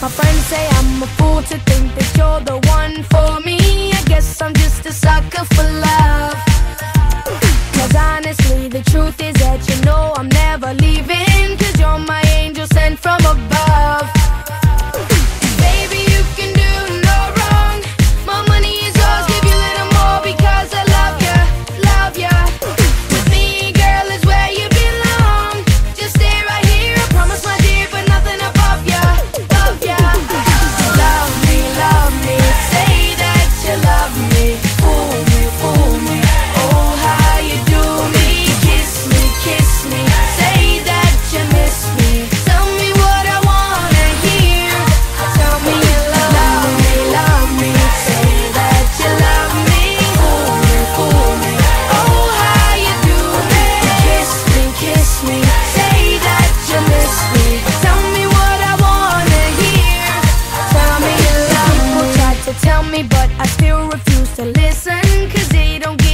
My friends say I'm a fool to think that you're the one for me. I guess I'm just a sucker for love. Cause honestly, the truth is that you know I'm never to tell me, but I still refuse to listen, cause they don't give